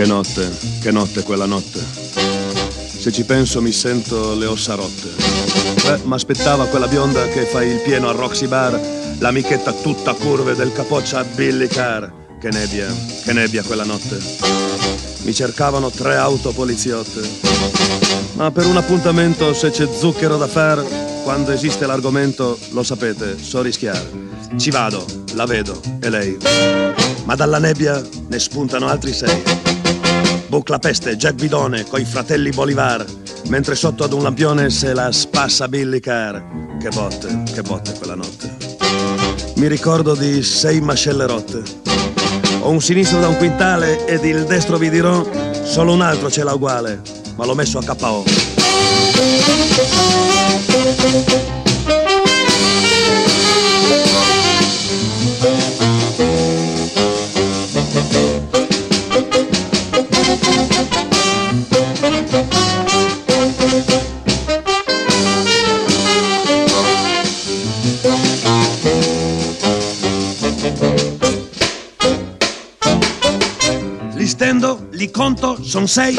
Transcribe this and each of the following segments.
Che notte, che notte quella notte. Se ci penso mi sento le ossa rotte. Beh, mi aspettava quella bionda che fa il pieno al Roxy Bar, l'amichetta tutta curve del capoccia Billy Carr. Che nebbia, che nebbia quella notte. Mi cercavano tre auto poliziotte. Ma per un appuntamento se c'è zucchero da far, quando esiste l'argomento, lo sapete, so rischiare. Ci vado, la vedo, e lei. Ma dalla nebbia ne spuntano altri sei. Bucla peste, Jack Bidone, coi fratelli Bolivar, mentre sotto ad un lampione se la spassa Billy Carr. Che botte, che botte quella notte. Mi ricordo di sei mascelle rotte. Ho un sinistro da un quintale ed il destro vi dirò, solo un altro ce l'ha uguale, ma l'ho messo a KO. Li stendo, li conto, son sei,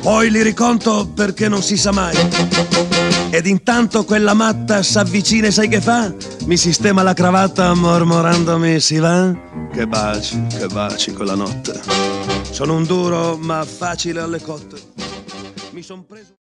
poi li riconto perché non si sa mai. Ed intanto quella matta s'avvicina e sai che fa? Mi sistema la cravatta mormorandomi si va? Che baci, che baci quella notte. Sono un duro ma facile alle cotte. Mi son preso...